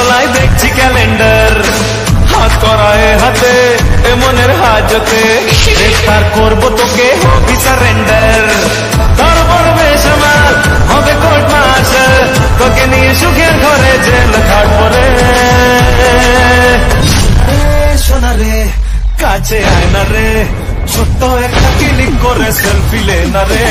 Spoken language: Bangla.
কথা দেখছি ক্যালেন্ডার। হাত করায় হাতে, এ মনের হাজতে। গ্রেফতার করব তোকে, হবি সারেন্ডার। তারপর বেশ আমার হবে কোর্ট মার্শাল তোকে নিয়ে সুখের ঘরে জেল খাটবো রে। সোনা রে, কাছে আয় না রে। ছোট্ট একটা ক্লিক করে সেলফি লে না রে।